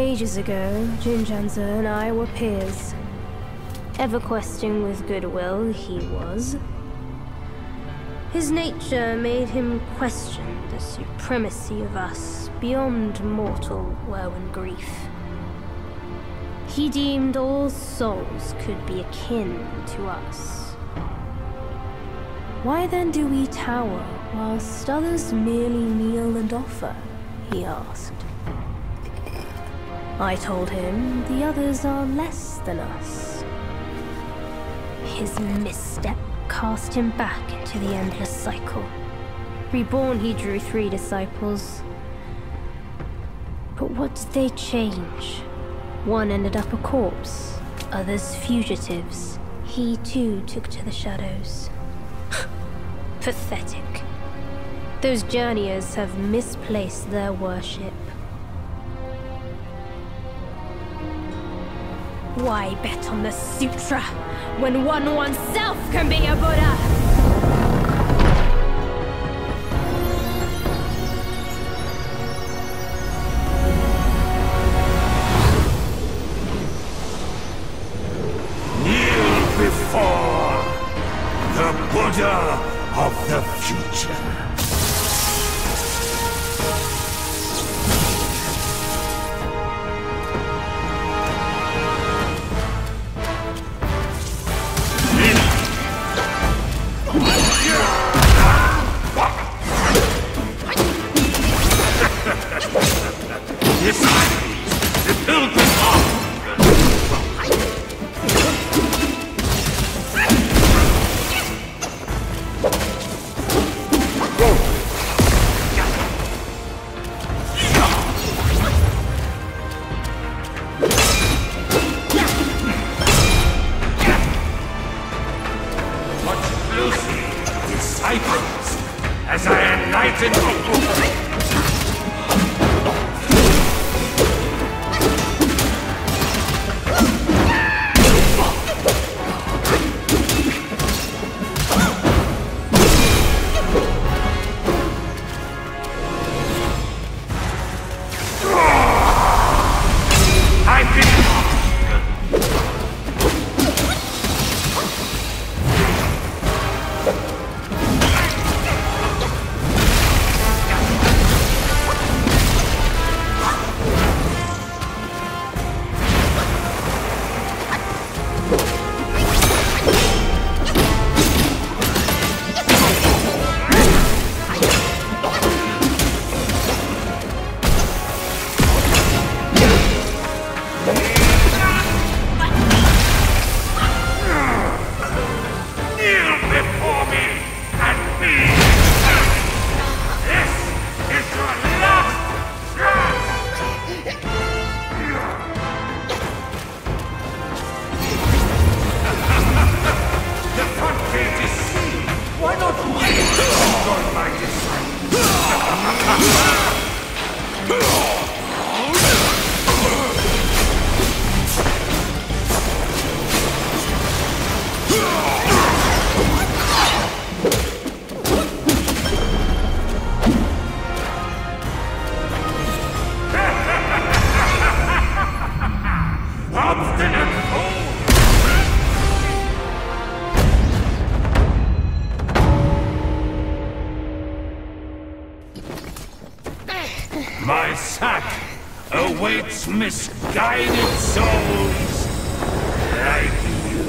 Ages ago, Jinchanzi and I were peers. Ever-questing with goodwill, he was. His nature made him question the supremacy of us beyond mortal woe and grief. He deemed all souls could be akin to us. Why then do we tower whilst others merely kneel and offer? He asked. I told him the others are less than us. His misstep cast him back into the endless cycle. Reborn, he drew three disciples. But what did they change? One ended up a corpse, others fugitives. He too took to the shadows. Pathetic. Those journeyers have misplaced their worship. Why bet on the sutra when one oneself can be a Buddha? Kneel before the Buddha of the future. Awaits misguided souls like you.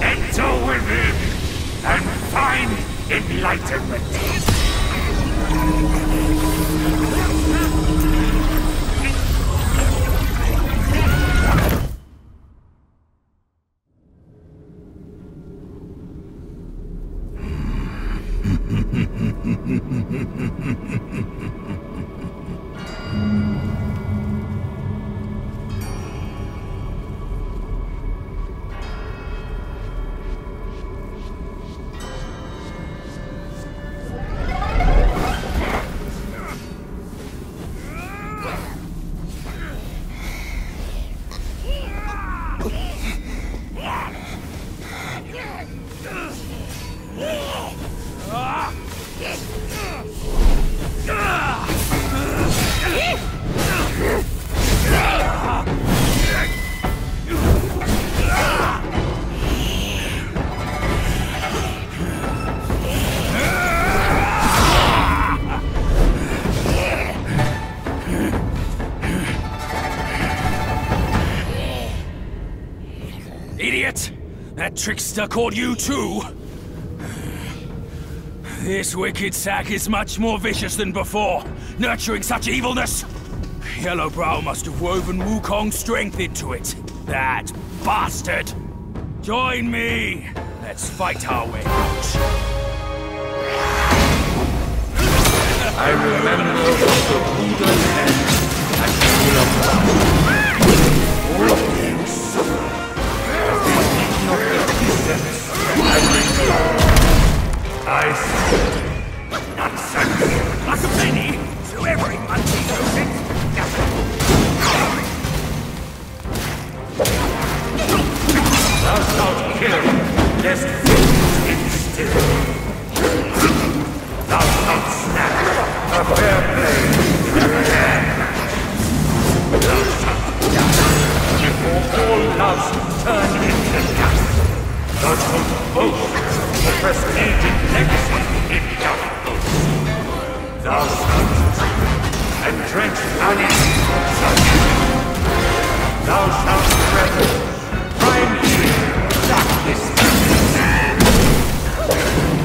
Enter within and find enlightenment. Trickster called you too? This wicked sack is much more vicious than before, nurturing such evilness. Yellowbrow must have woven Wukong's strength into it. That bastard! Join me! Let's fight our way out. I remember Thou shalt boast the prestige and legacy. Thou shalt and drench shalt Thou shalt revel, prime here, darkness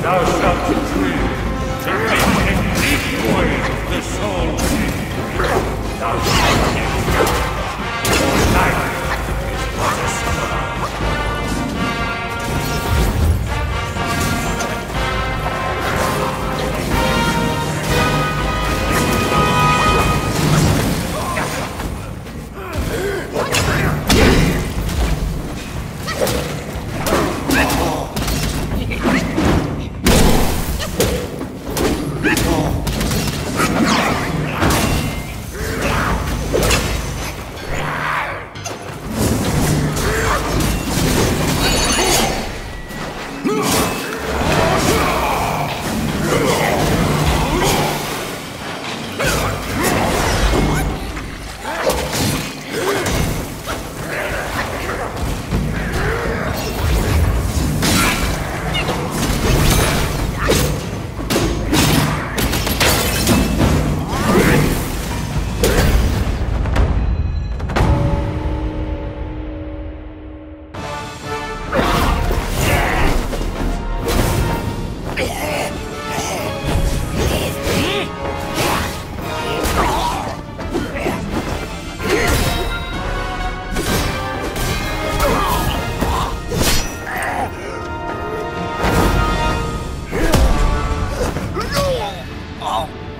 Thou shalt dream, to win and decoy the soul Thou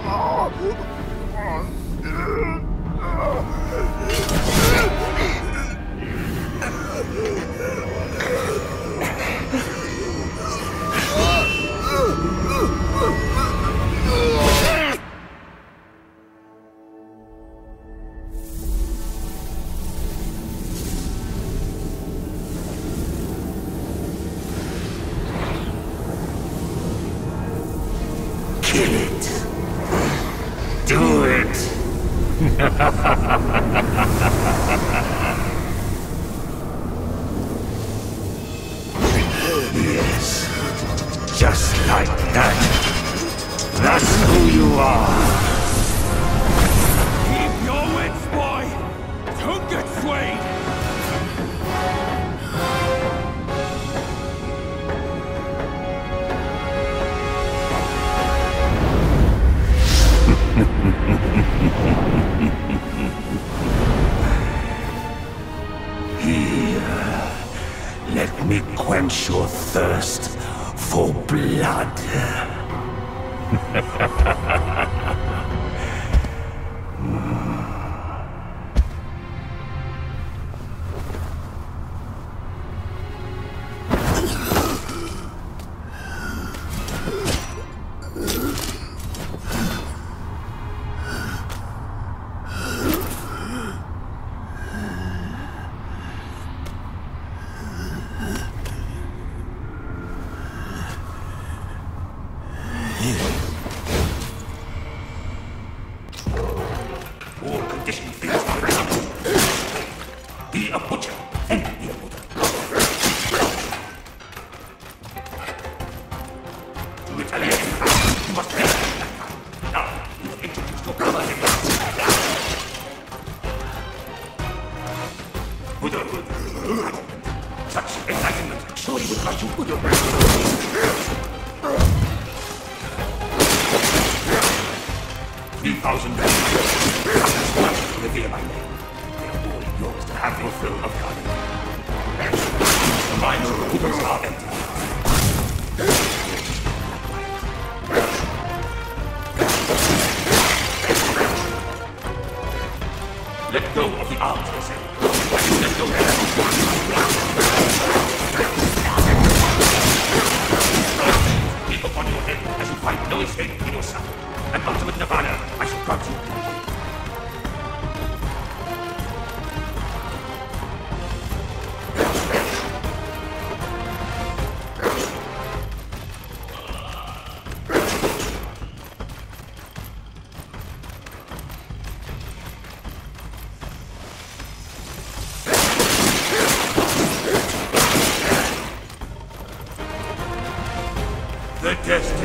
Kill yes. Just like that. That's who you are. Keep your wits, boy! Don't get swayed! Here. Let me quench your thirst for blood. Let go of the arms, I say. Let go Keep upon your head as you find no escape in your sight. And ultimate nirvana, I shall grant you. destiny.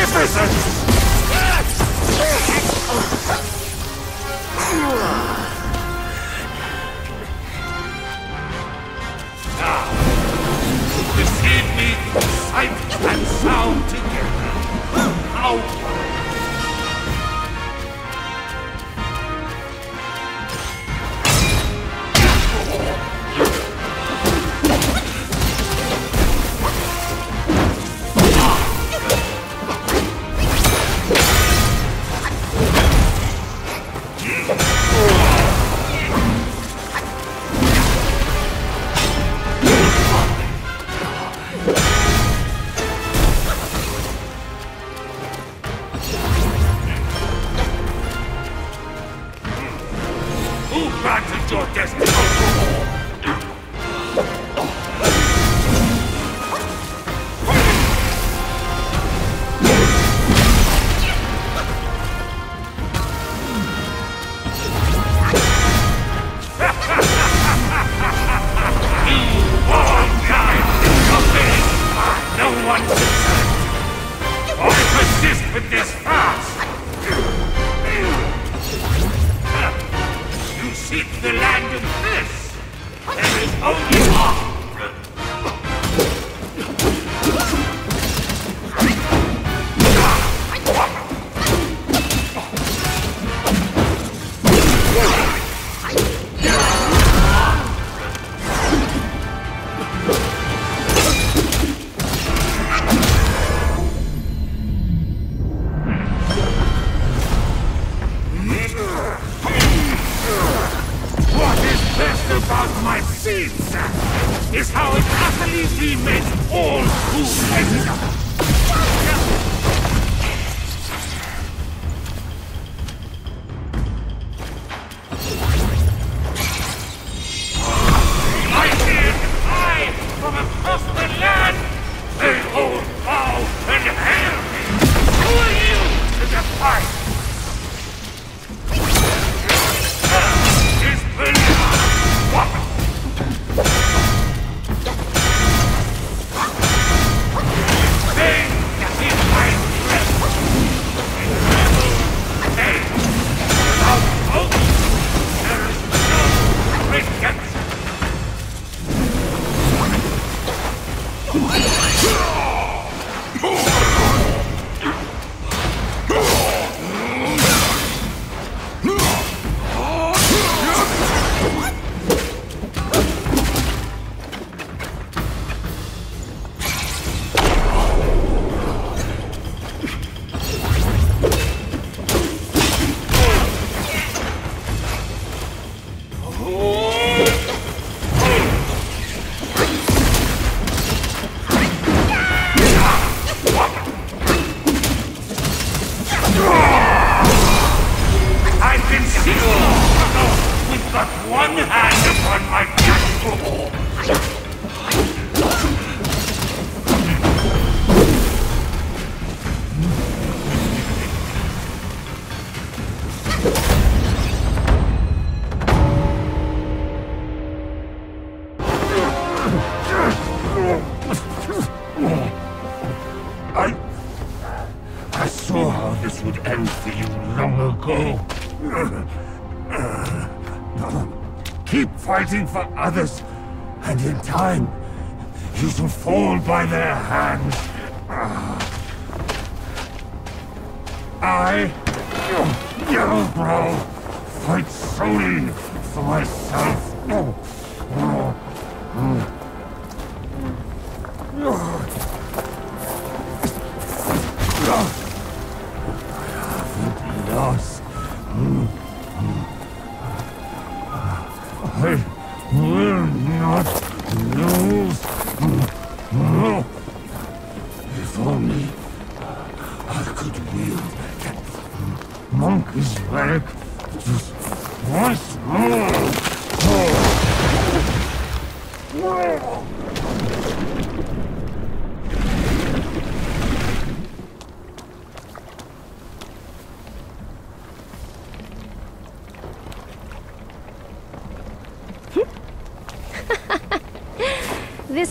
magnificent! about my sins is how it utterly demeans all who enter. Saw how this would end for you long ago. Keep fighting for others, and in time, you shall fall by their hands. I, Yellowbrow, fight solely for myself. I will not lose. If only I could wield that monkey's leg just once more.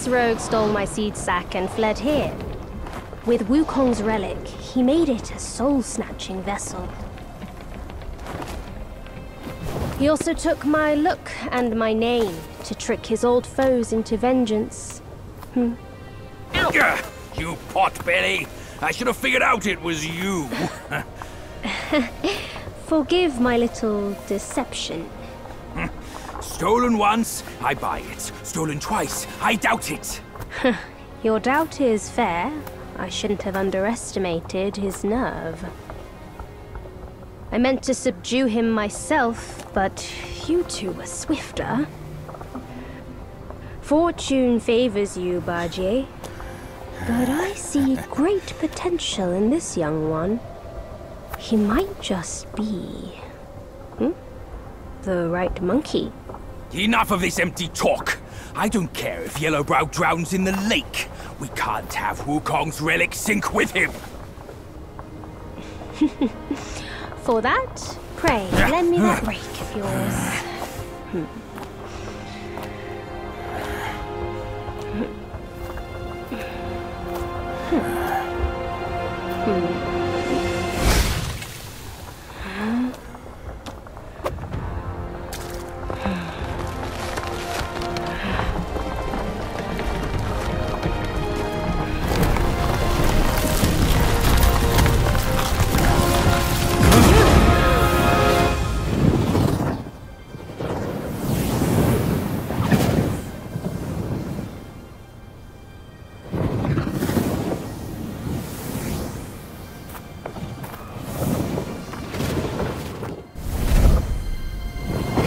Rogue stole my seed sack and fled here. With Wukong's relic, he made it a soul-snatching vessel. He also took my look and my name to trick his old foes into vengeance. Hmm. Gah, You potbelly! I should have figured out it was you. Forgive my little deception. Stolen once, I buy it. Stolen twice, I doubt it. Your doubt is fair. I shouldn't have underestimated his nerve. I meant to subdue him myself, but you two were swifter. Fortune favors you, Bajie. But I see great potential in this young one. He might just be. Hmm? The right monkey. Enough of this empty talk. I don't care if Yellowbrow drowns in the lake. We can't have Wukong's relic sink with him. For that, pray lend me that rake of yours. Hmm. Hmm. hmm.